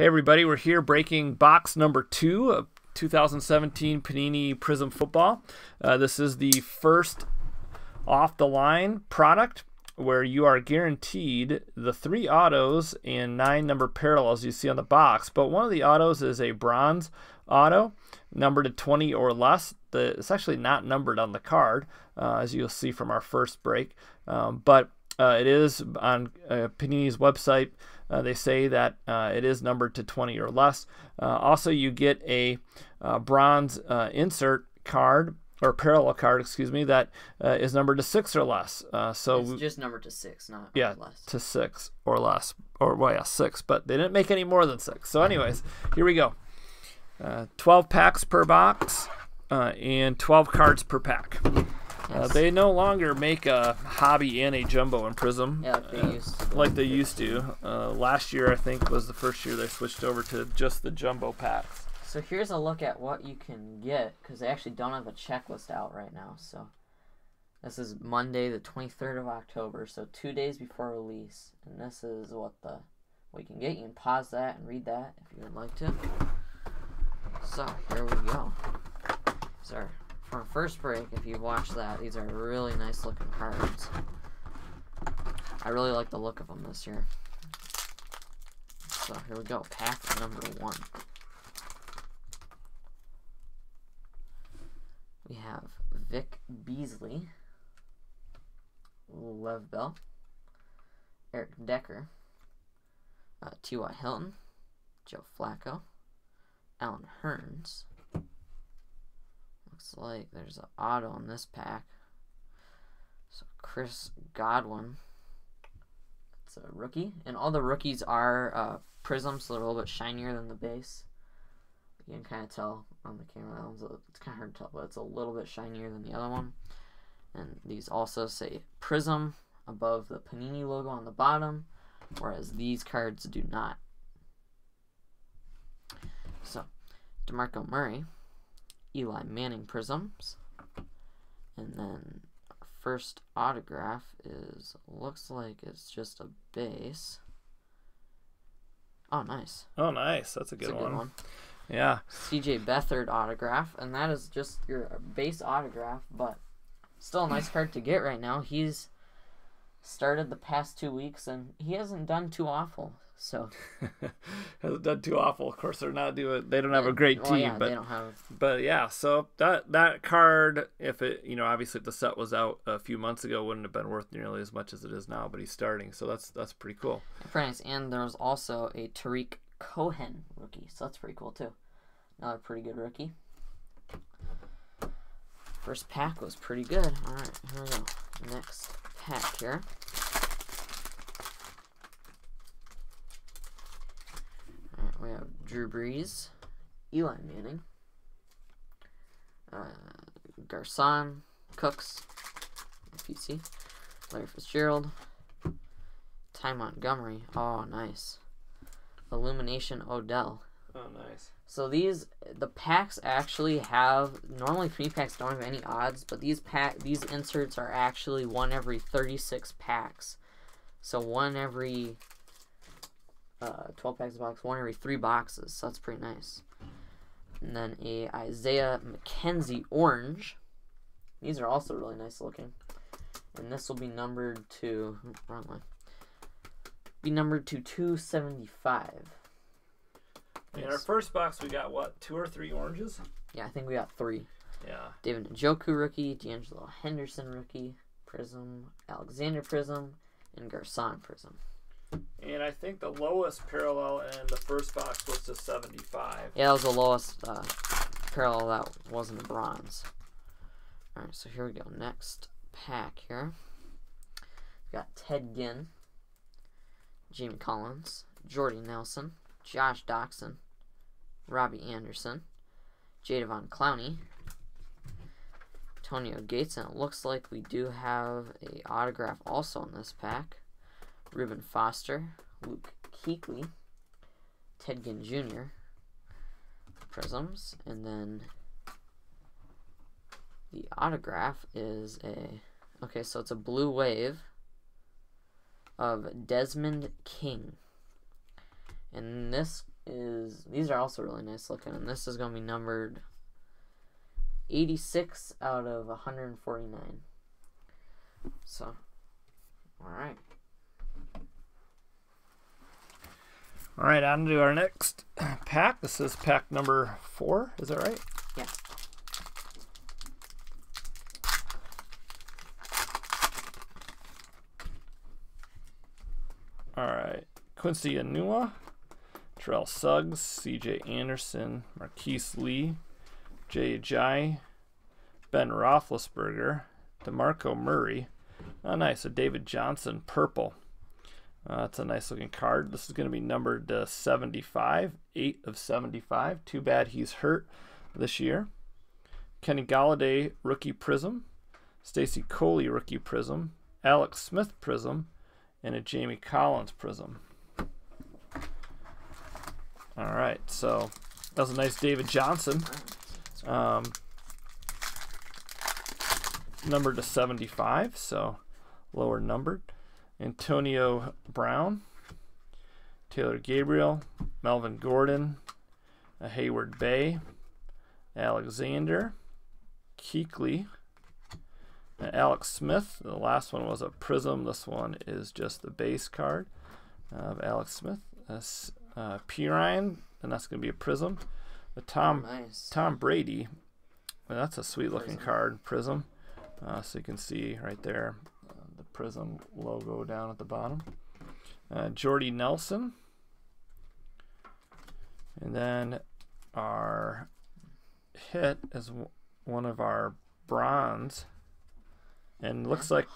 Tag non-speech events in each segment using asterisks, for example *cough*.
Hey, everybody, we're here breaking box number two of 2017 Panini Prizm Football. Uh, this is the first off the line product where you are guaranteed the three autos and nine number parallels you see on the box. But one of the autos is a bronze auto, numbered to 20 or less. The, it's actually not numbered on the card, uh, as you'll see from our first break. Um, but uh, it is on uh, Panini's website. Uh, they say that uh, it is numbered to 20 or less. Uh, also, you get a uh, bronze insert card or parallel card, excuse me, that is numbered to six or less. so it's just numbered to six, not yeah, less. to six or less, or well, yeah, six. But they didn't make any more than six. So, anyways, here we go. 12 packs per box and 12 cards per pack. Uh, they no longer make a hobby and a jumbo in Prizm. Yeah, like they uh, used to. Like they used to. Uh, last year, I think, was the first year they switched over to just the jumbo packs. So here's a look at what you can get because they actually don't have a checklist out right now. So this is Monday, the 23rd of October, so two days before release, and this is what the what you can get. You can pause that and read that if you would like to. So here we go. These our first break, if you watch that, these are really nice looking cards. I really like the look of them this year. So here we go, pack number one. We have Vic Beasley, Lev Bell, Eric Decker, uh, T.Y. Hilton, Joe Flacco, Allen Hurns, looks like there's an auto in this pack. So Chris Godwin. It's a rookie. And all the rookies are uh, Prizm, so they're a little bit shinier than the base. You can kind of tell on the camera. A, it's kind of hard to tell, but it's a little bit shinier than the other one. And these also say prizm above the Panini logo on the bottom, whereas these cards do not. So, DeMarco Murray. Eli Manning prizms. And then our first autograph is looks like it's just a base. Oh, nice. Oh, nice. That's a good, That's a one. good one. Yeah. CJ Beathard autograph, and that is just your base autograph, but still a nice card to get right now. He's started the past two weeks, and he hasn't done too awful. So *laughs* hasn't done too awful. Of course, they're not doing. They don't have a great team, well, yeah, but they don't have. But yeah, so that that card, if it you know obviously if the set was out a few months ago, wouldn't have been worth nearly as much as it is now. But he's starting, so that's that's pretty cool. Pretty nice. And there's also a Tarik Cohen rookie, so that's pretty cool too. Another pretty good rookie. First pack was pretty good. All right, here we go. Next pack here. we have Drew Brees, Eli Manning, uh, Garcon, Cooks, PC, Larry Fitzgerald, Ty Montgomery. Oh, nice. Illumination Odell. Oh, nice. So these the packs actually have normally three packs don't have any odds, but these pack these inserts are actually one every 36 packs. So one every uh, 12 packs of box, one every three boxes. So that's pretty nice. And then a Isaiah McKenzie orange. These are also really nice looking. And this will be numbered to wrong one. Be numbered to 275. In our first box, we got what two or three oranges? Yeah, I think we got three. Yeah. David Njoku rookie, De'Angelo Henderson rookie, Prizm, Alexander Prizm, and Garcon Prizm. And I think the lowest parallel in the first box was to 75. Yeah, that was the lowest uh, parallel that wasn't bronze. Alright, so here we go. Next pack here. We got Ted Ginn, Jamie Collins, Jordy Nelson, Josh Doctson, Robbie Anderson, Jadeveon Clowney, Antonio Gates, and it looks like we do have a autograph also in this pack. Reuben Foster, Luke Kuechly, Ted Ginn Jr., Prizms, and then the autograph is a okay, so it's a blue wave of Desmond King. And this is these are also really nice looking, and this is gonna be numbered 86 out of 149. So, all right. All right, on to our next *clears throat* pack. This is pack number four. Is that right? Yeah. All right. Quincy Enunwa, Terrell Suggs, C.J. Anderson, Marquise Lee, Jay Ajayi, Ben Roethlisberger, DeMarco Murray. Oh, nice. A David Johnson purple. Uh, that's a nice looking card. This is going to be numbered uh, 75, 8 of 75. Too bad he's hurt this year. Kenny Golladay, rookie prizm. Stacy Coley, rookie prizm. Alex Smith prizm. And a Jamie Collins prizm. All right, so that was a nice David Johnson. Um, numbered to 75, so lower numbered. Antonio Brown, Taylor Gabriel, Melvin Gordon, a Heyward-Bey, Alexander, Kuechly, Alex Smith. The last one was a prizm. This one is just the base card of Alex Smith. Uh, uh, Perine, and that's going to be a prizm. The Tom Oh, nice. Tom Brady. well, that's a sweet looking card, Prizm. Uh, so you can see right there the Prizm logo down at the bottom. Uh, Jordy Nelson. And then our hit is one of our bronze. And looks like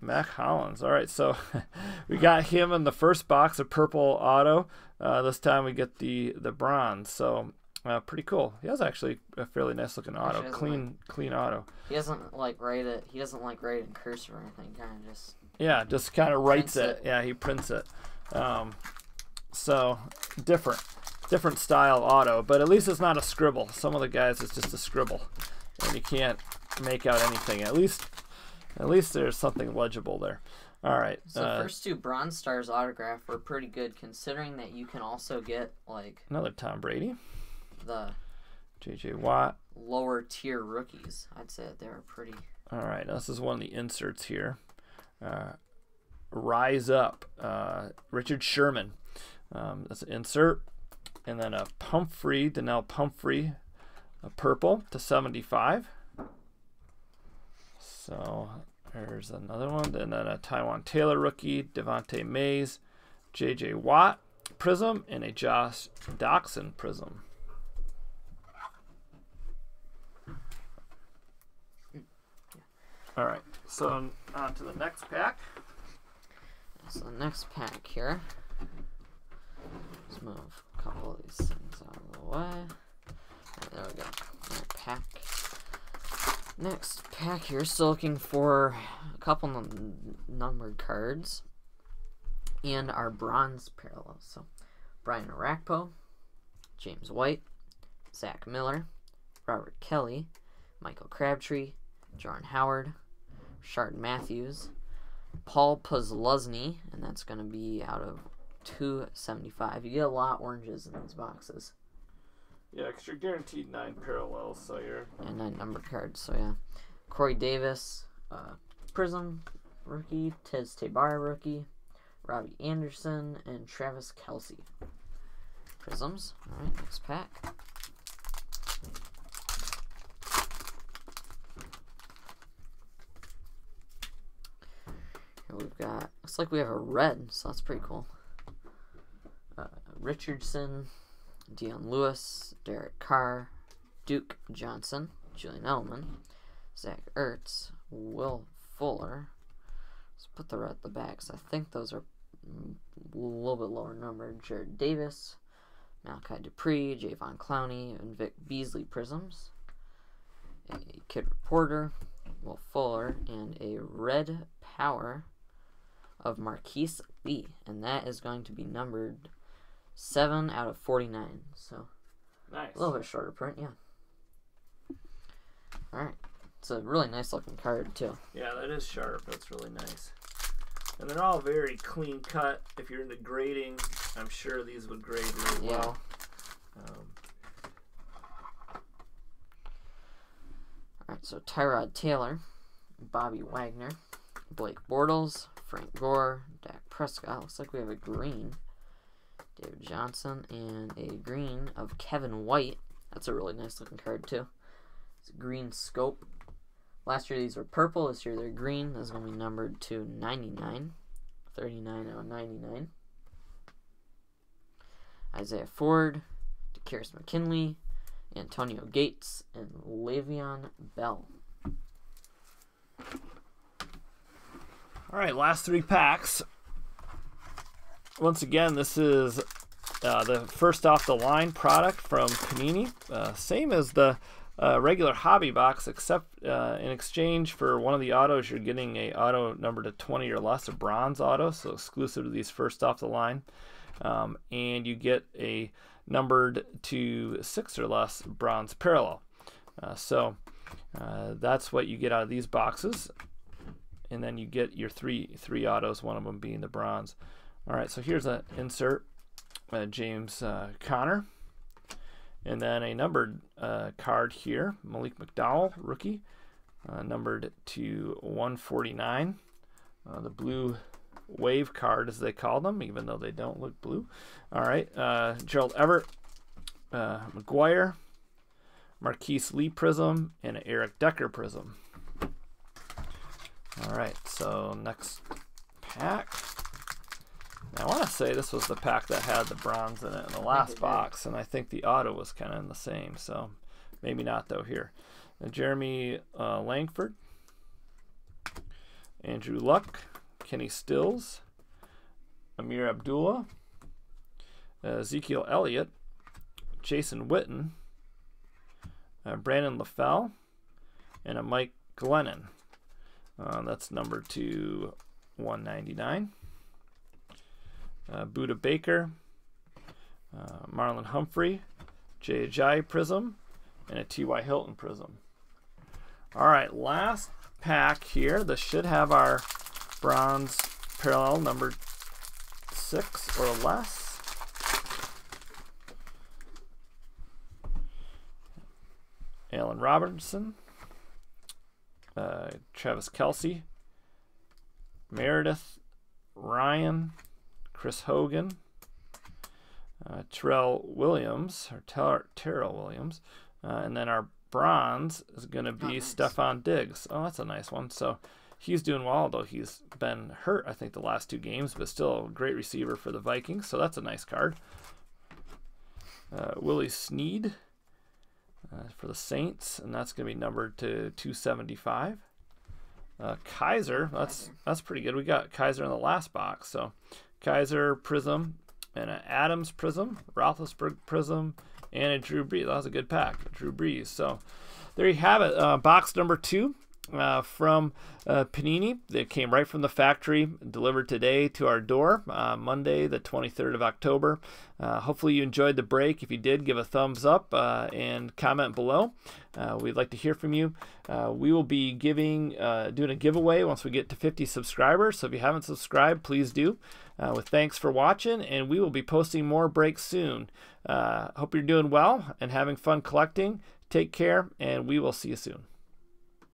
Mack Hollins. All right, so *laughs* we got him in the first box of purple auto. Uh, this time we get the the bronze. So uh, pretty cool. He has actually a fairly nice looking auto, Actually has a clean clean auto. he doesn't like write it. He doesn't like write in cursive or anything. Kind of just Yeah, just kind of writes it. it. Yeah, he prints it. Um, so different, different style auto, but at least it's not a scribble. Some of the guys it's just a scribble, and you can't make out anything. At least, at least there's something legible there. All right. So uh, first two Bronze Stars autograph were pretty good, considering that you can also get like another Tom Brady, the J.J. Watt. lower tier rookies. I'd say that they were pretty. All right, this is one of the inserts here. Uh, Rise Up, uh, Richard Sherman. Um, that's an insert. And then a Pumphrey, Donnell Pumphrey, a purple to 75. So there's another one. And then a Taywan Taylor rookie, Devante Mays, J.J. Watt prizm, and a Josh Doctson prizm. All right, so on to the next pack. So the next pack here. Let's move a couple of these things out of the way. Alright, there we go. Alright, pack. Next pack here. Still looking for a couple num- numbered cards. And our bronze parallels. So Brian Orakpo, James White, Zach Miller, Robert Kelley, Michael Crabtree, Jordan Howard, Shard Matthews, Paul Posluszny, and that's going to be out of 275. You get a lot of oranges in these boxes. Yeah, because you're guaranteed nine parallels, so you're. And nine number cards, so yeah. Corey Davis, uh, Prizm, rookie. Tez Tabar, rookie. Robbie Anderson, and Travis Kelce. Prizms. Alright, next pack. Here we've got, looks like we have a red, so that's pretty cool. Uh, Richardson, Dion Lewis, Derek Carr, Duke Johnson, Julian Edelman, Zach Ertz, Will Fuller. Let's put the red at the back, 'cause I think those are a little bit lower numbered. Jarrad Davis, Malachi Dupre, Javon Clowney, and Vic Beasley Prizms. A Kid Reporter, Will Fuller, and a red power of Marquise Lee, and that is going to be numbered 7 out of 49. So, nice. a little bit shorter print, yeah. All right. It's a really nice looking card, too. Yeah, that is sharp. That's really nice. And they're all very clean cut. If you're into grading, I'm sure these would grade really yeah. well. Um, all right, so Tyrod Taylor, Bobby Wagner, Blake Bortles, Frank Gore, Dak Prescott. Looks like we have a green. David Johnson and a green of Kevin White. That's a really nice looking card too. It's a green scope. Last year these were purple. This year they're green. This is going to be numbered to 99. 39 out of 99. Isaiah Ford, Takkarist McKinley, Antonio Gates, and Le'Veon Bell. All right, last three packs. Once again, this is uh, the first off the line product from Panini. Uh, same as the uh, regular hobby box, except uh, in exchange for one of the autos, you're getting a auto number to 20 or less, a bronze auto, so exclusive to these first off the line. Um, and you get a numbered to six or less bronze parallel. Uh, so uh, that's what you get out of these boxes. And then you get your three three autos, one of them being the bronze. All right, so here's an insert, uh, James uh, Conner. And then a numbered uh, card here, Malik McDowell, rookie, uh, numbered to 149. the blue wave card, as they call them, even though they don't look blue. All right, uh, Gerald Everett, uh, McGuire, Marquise Lee Prizm, and Eric Decker Prizm. All right, so next pack. Now, I want to say this was the pack that had the bronze in it in the last box, and I think the auto was kind of in the same, so maybe not though here. And Jeremy uh, Langford, Andrew Luck, Kenny Stills, Ameer Abdullah, Ezekiel Elliott, Jason Witten, uh, Brandon LaFell, and a Mike Glennon. Uh, that's number two, 199. Uh, Budda Baker, uh, Marlon Humphrey, Jay Ajayi Prizm, and a T.Y. Hilton Prizm. All right, last pack here. This should have our bronze parallel number six or less. Alan Robinson, uh, Travis Kelce, Meredith, Ryan, Chris Hogan, uh, Terrell Williams, or Ter Terrell Williams, uh, and then our bronze is going to be oh, nice. Stefon Diggs. Oh, that's a nice one. So he's doing well, though he's been hurt, I think, the last two games, but still a great receiver for the Vikings. So that's a nice card. Uh, Willie Snead uh, for the Saints, and that's going to be numbered to 275. Uh, Kizer, that's that's pretty good. We got Kizer in the last box, so Kizer Prizm and an Adams Prizm, Roethlisberger Prizm, and a Drew Brees. That was a good pack, Drew Brees. So there you have it. Uh, box number two uh, from uh, Panini that came right from the factory, delivered today to our door, uh, Monday, the 23rd of October. Uh, hopefully, you enjoyed the break. If you did, give a thumbs up uh, and comment below. Uh, we'd like to hear from you. we will be giving doing a giveaway once we get to 50 subscribers. So if you haven't subscribed, please do. with thanks for watching, and we will be posting more breaks soon. hope you're doing well and having fun collecting. Take care, and we will see you soon.